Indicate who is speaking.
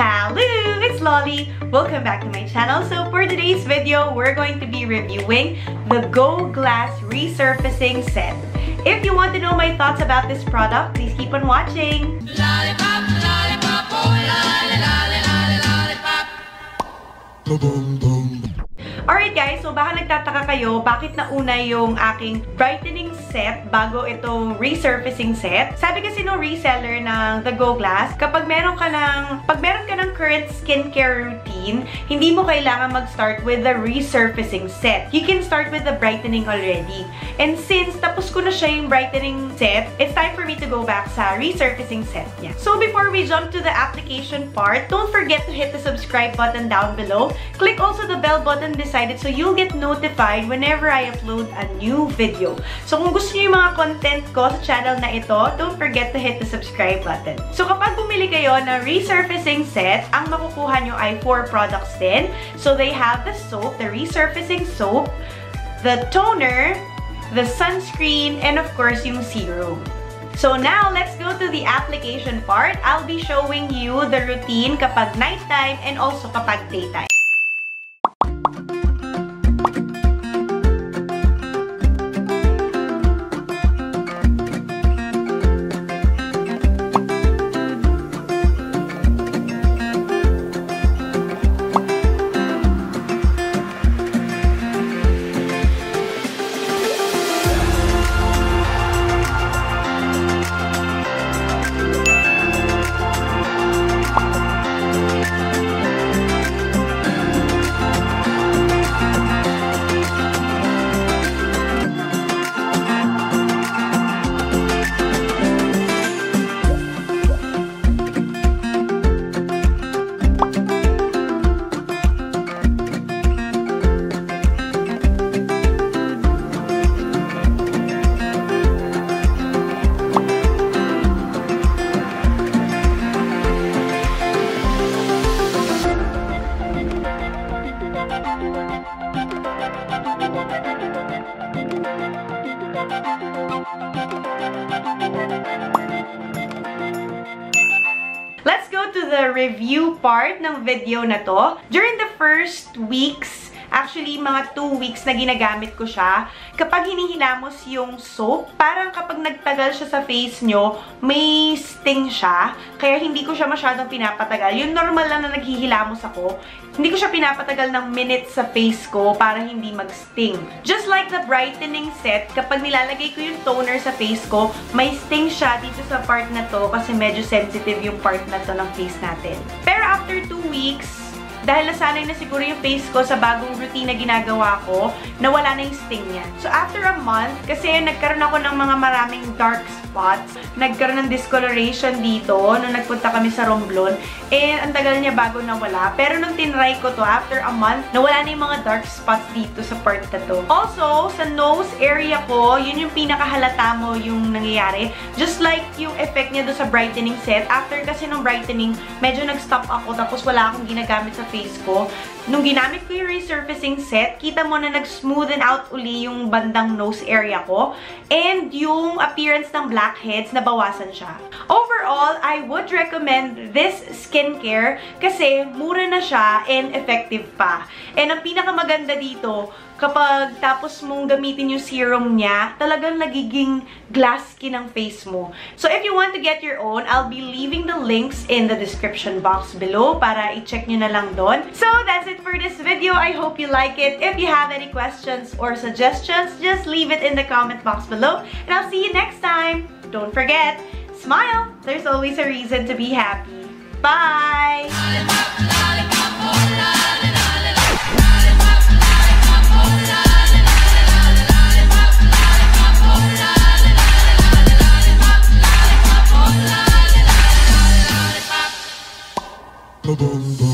Speaker 1: Hello, it's Lolly. Welcome back to my channel. So for today's video, we're going to be reviewing the Go Glass Resurfacing Set. If you want to know my thoughts about this product, please keep on watching. Lollipop, lollipop, oh, lolly, lolly, lollipop. Alright guys, so baka nagtataka kayo bakit nauna yung aking brightening set bago itong resurfacing set. Sabi kasi no reseller ng The Go Glass, kapag meron ka ng, pag meron ka ng current skincare routine, hindi mo kailangan mag-start with the resurfacing set. You can start with the brightening already. And since tapos ko na siya yung brightening set, it's time for me to go back sa resurfacing set niya. So before we jump to the application part, don't forget to hit the subscribe button down below. Click also the bell button beside excited so you'll get notified whenever I upload a new video. So kung gusto niyo yung mga content ko sa channel na ito, don't forget to hit the subscribe button. So kapag bumili kayo ng resurfacing set, ang makukuha nyo ay 4 products din. So they have the soap, the resurfacing soap, the toner, the sunscreen, and of course yung serum. So now, let's go to the application part. I'll be showing you the routine kapag nighttime and also kapag daytime. Let's go to the review part ng video na to. During the first weeks Actually, mga 2 weeks na ginagamit ko siya. Kapag hinihilamos yung soap, parang kapag nagtagal siya sa face nyo, may sting siya. Kaya hindi ko siya masyadong pinapatagal. Yung normal lang na naghihilamos ako, hindi ko siya pinapatagal ng minutes sa face ko para hindi mag-sting. Just like the brightening set, kapag nilalagay ko yung toner sa face ko, may sting siya dito sa part na to kasi medyo sensitive yung part na to ng face natin. Pero after 2 weeks, dahil nasanay na siguro yung face ko sa bagong routine na ginagawa ko, nawala na yung sting niya. So, after a month, kasi nagkaroon ako ng mga maraming dark spots, nagkaroon ng discoloration dito nung nagpunta kami sa Romblon, and ang tagal niya bago nawala. Pero nung tinry ko to, after a month, nawala na yung mga dark spots dito sa part na to. Also, sa nose area ko, yun yung pinakahalata mo yung nangyayari. Just like yung effect niya do sa brightening set, after kasi ng brightening, medyo nag-stop ako, tapos wala akong ginagamit sa face ko. Nung ginamit ko yung resurfacing set, kita mo na nag-smoothen out uli yung bandang nose area ko. And yung appearance ng blackheads, nabawasan siya. Overall, I would recommend this skincare kasi mura na siya and effective pa. And ang pinakamaganda dito, kapag tapos mong gamitin yung serum niya, talagang nagiging glass skin ang face mo. So if you want to get your own, I'll be leaving the links in the description box below para i-check nyo na lang doon. So that's it for this video. I hope you like it. If you have any questions or suggestions, just leave it in the comment box below. And I'll see you next time. Don't forget, smile. There's always a reason to be happy. Bye! boom boom